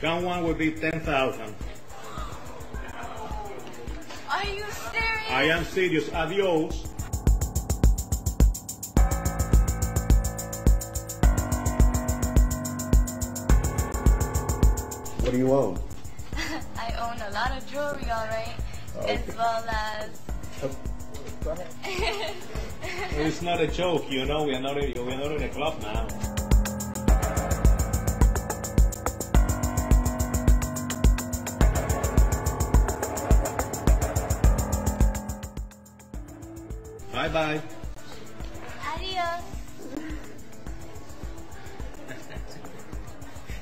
Count one will be 10,000. Are you serious? I am serious. Adios. What do you own? I own a lot of jewelry, alright, oh, as Okay. well as. Oh, go ahead. It's not a joke, you know. We are not. We are not in a club now. Bye bye. Adios.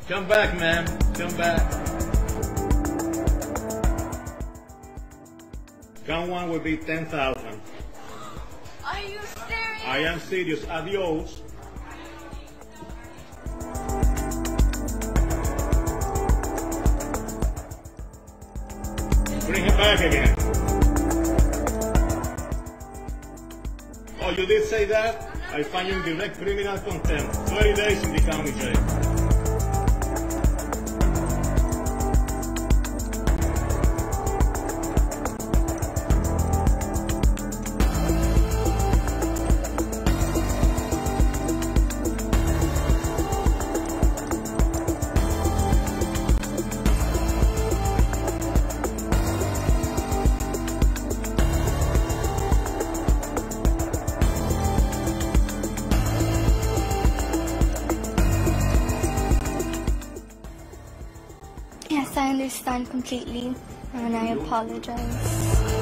Come back, man. Come back. Count one will be 10,000. Are you serious? I am serious. Adios. Bring him back again. Oh, you did say that? I find you in direct criminal contempt. 30 days in the county jail. Yes, I understand completely, and I apologize.